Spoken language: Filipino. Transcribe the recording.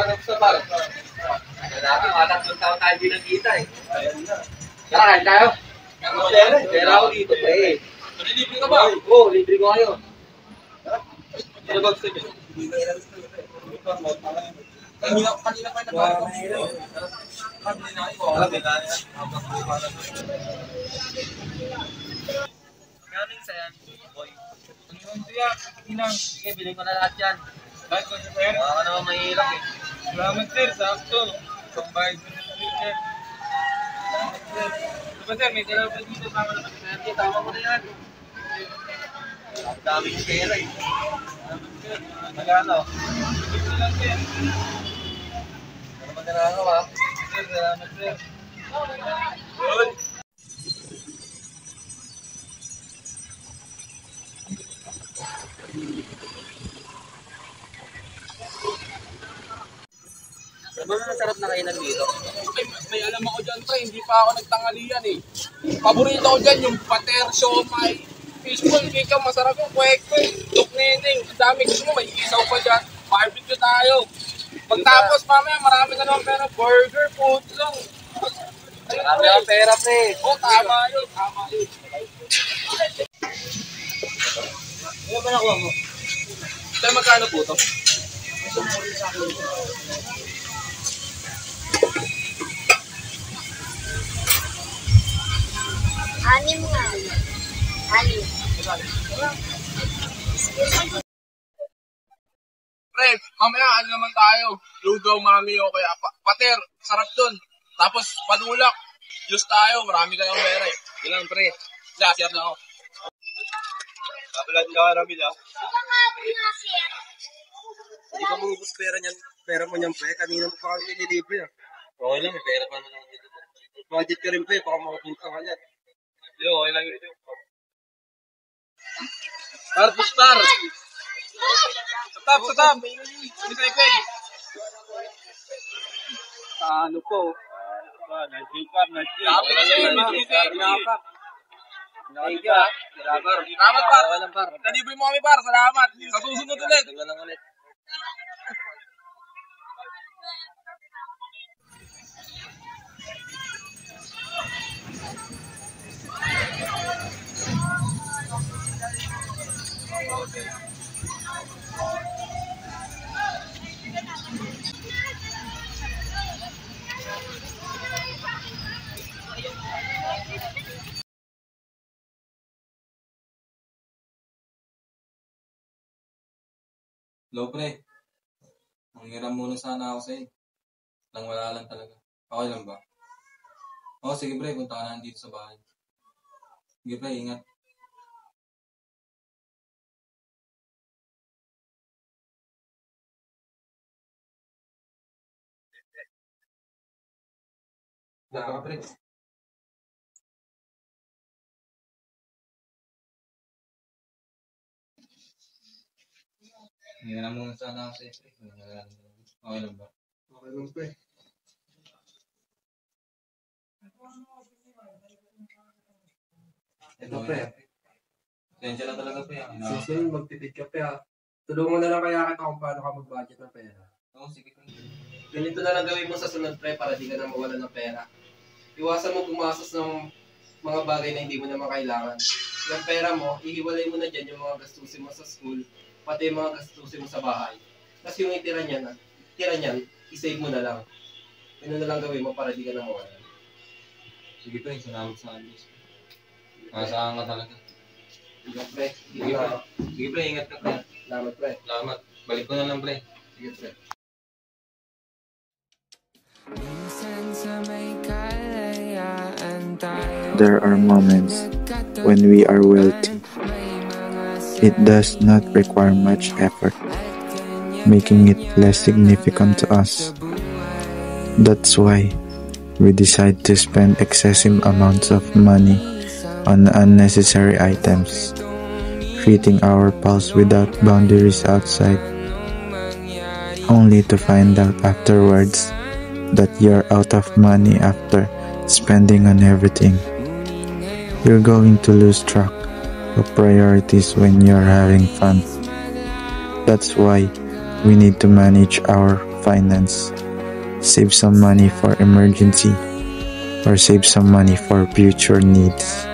Bakit gusto ba? Lalaki, matatlong taon tayo din nakita eh. Tara, kain tayo. Pera ako dito, pre. Libre ka ba? Oo, libre ko kayo. Ano ba gusto niyo? Kanina, kanina pa nagkakaroon. Kanina nila. Galing sa yan, boy. Ano yung ito yan? Inang, sige, bilhin ko na lahat yan. Bakit ko siya? Baka naman mahirap eh. Salamat, sir. Sakto. Pambayad ko na sir, sir. Salamat, sir. Diba, sir? May dalawa pa dito. Tama naman. Sige, tama ko na yan. Ang dami kong pera eh. Magkano? Ito lang, sir. Ano ba ginagawa? Sir, salamat, sir. Good. Ano na sarap na kainan dito? Ay, may alam ako dyan, pre. Hindi pa ako nagtangalian eh. Paborito ko dyan yung pater, siomay, fishball, kika, masarap yung kwek-kwek, tukneneng. Ang dami gusto mo, may isaw pa dyan. Barbecue tayo. Pagtapos mamaya, marami ka naman pera. Burger, food lang. Marami akong pera, pre. Oo, tama yun. Tama yun. Ano ba nakuha mo? Tayo magkano po to? Anim nga. Anim. Pre, mamaya ano naman tayo? Lugaw, mami o kaya pa pater. Sarap dun. Tapos padulak. Juice tayo. Marami kayong pera eh. Ilan pre? Siya, siya na ako. Kapalat ka, Ramil ah. Ito nga sir. Hindi ka mangubos pera niyan. Pera mo niyan, pre. Kanina mo pa kami nililibre ah. Okay lang, may pera pa naman dito. Budget ka rin, pre. Baka makapunta ka niyan. Yo, okay lang yun. Star po star! Stop, stop! Isay kay. Ano po? Nag-hip-hop, nag-hip-hop. Sabi na sa'yo, Nag-hip-hop. Thank you ah. Salamat. Salamat, par. Walang par. Nalibre mo kami, par. Salamat. Sa susunod ulit. Tingnan lang ulit. Hello, pre. Manghiram muna sana ako sa'yo. Lang wala lang talaga. Okay lang ba? Oo, sige pre. Punta ka na dito sa bahay. Sige pre, ingat. Wala ka pre. Manghiram muna sana ako sa'yo, pre. Okay lang ba? Okay lang, pre. Ito, pre. Tensya lang talaga pre. ah. Susunod, magtitid ka, pre, ha. Tulungan na lang kaya kita kung paano ka mag-budget ng pera. Oo, sige pre. Ganito na lang gawin mo sa sunod, pre, para di ka na mawala ng pera. Iwasan mo gumastos ng mga bagay na hindi mo naman kailangan. Yung pera mo, ihiwalay mo na dyan yung mga gastusin mo sa school, pati yung mga gastusin mo sa bahay. Tapos yung itira niyan, tira niyan, isave mo na lang. Ganun na lang gawin mo para di ka na mawala. Sige pre, salamat sa alis. Nasaan ka talaga. Sige, pre. Sige, pre. Sige pre, ingat ka pre. Salamat, pre. Salamat. Balik ko na lang pre. Sige, pre. There are moments when we are wealthy. It does not require much effort, making it less significant to us. That's why we decide to spend excessive amounts of money on unnecessary items, treating our pulse without boundaries outside, only to find out afterwards that you're out of money after spending on everything. You're going to lose track of priorities when you're having fun. That's why we need to manage our finance. Save some money for emergency or save some money for future needs.